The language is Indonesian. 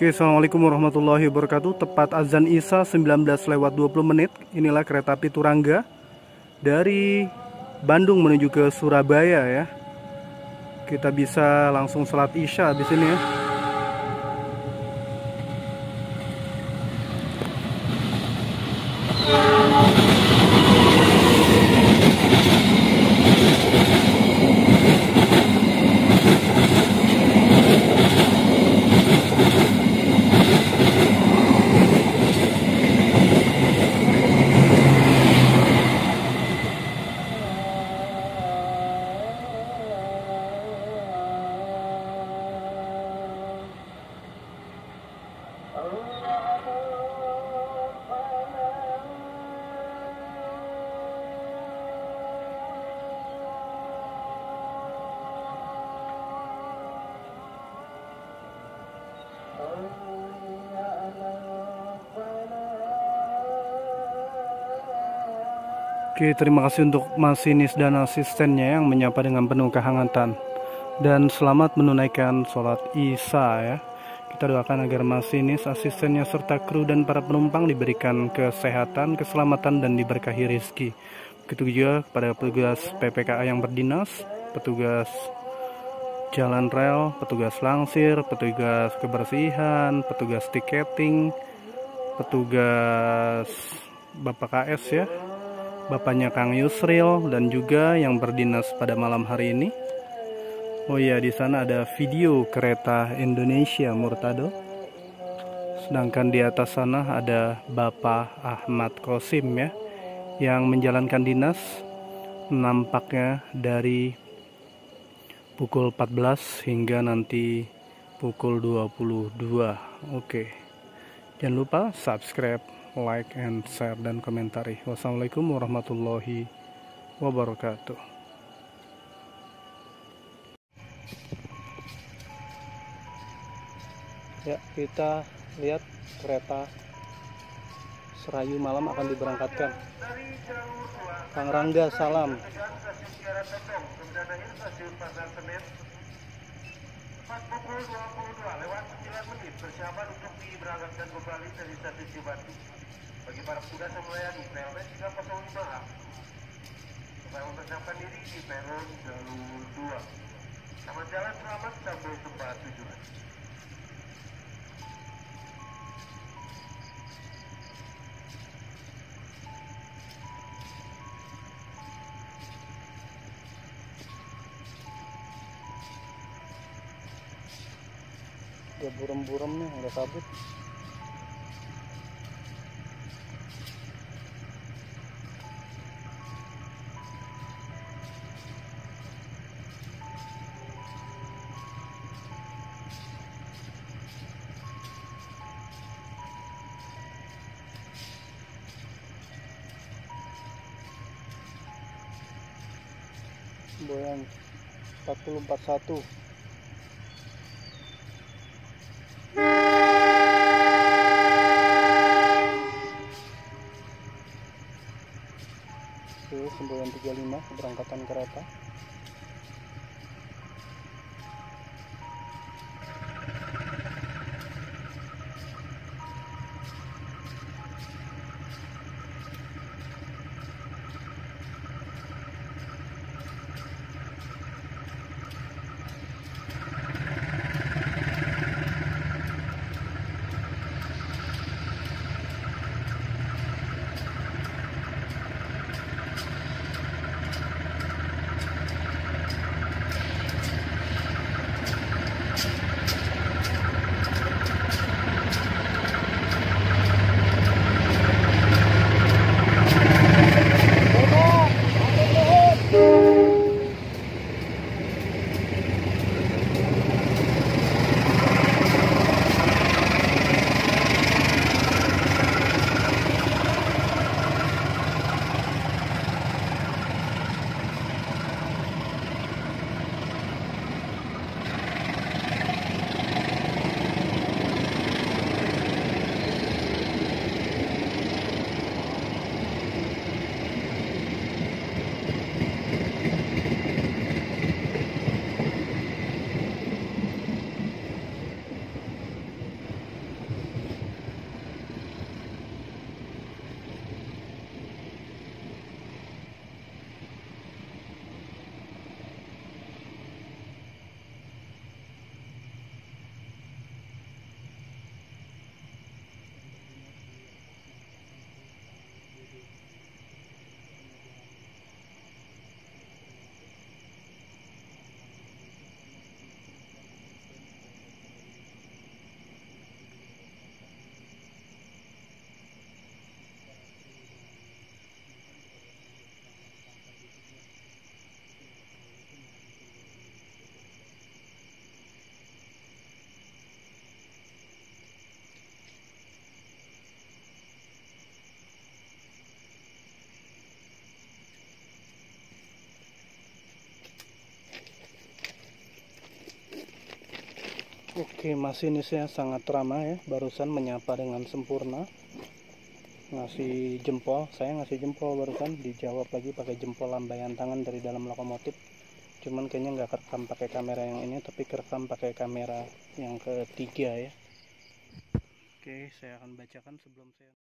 Oke, Assalamualaikum warahmatullahi wabarakatuh. Tepat azan Isa 19 lewat 20 menit. Inilah kereta api Turangga dari Bandung menuju ke Surabaya ya. Kita bisa langsung sholat Isya di sini ya. Oke, terima kasih untuk masinis dan asistennya yang menyapa dengan penuh kehangatan. Dan selamat menunaikan sholat Isya ya. Kita doakan agar masinis, asistennya, serta kru dan para penumpang diberikan kesehatan, keselamatan, dan diberkahi rezeki. Begitu juga kepada petugas PPKA yang berdinas, petugas jalan rel, petugas langsir, petugas kebersihan, petugas tiketing, petugas Bapak KS ya, bapaknya Kang Yusril dan juga yang berdinas pada malam hari ini. Oh iya, di sana ada video kereta Indonesia Murtado. Sedangkan di atas sana ada Bapak Ahmad Kosim ya yang menjalankan dinas nampaknya dari pukul 14 hingga nanti pukul 22. Oke. Jangan lupa subscribe like and share dan komentari. Wassalamualaikum warahmatullahi wabarakatuh. Ya, kita lihat kereta Serayu malam akan diberangkatkan. Kang Rangga, salam. Pukul 22 lewat 9 menit persiapan untuk diberangkatkan kembali dari stasiun Cibatu. Bagi para petugas yang melayani PLN 305A supaya mempersiapkan diri di peron jalur 2. Selamat jalan selamat sampai tempat tujuan. Dia buram-buram nih nggak kabut. Boyan 441 Oke, semboyan 35 keberangkatan kereta. Oke, masinisnya sangat ramah ya, barusan menyapa dengan sempurna. Ngasih jempol, saya ngasih jempol barusan, dijawab lagi pakai jempol lambaian tangan dari dalam lokomotif. Cuman kayaknya nggak kerekam pakai kamera yang ini, tapi kerekam pakai kamera yang ketiga ya. Oke, saya akan bacakan sebelum saya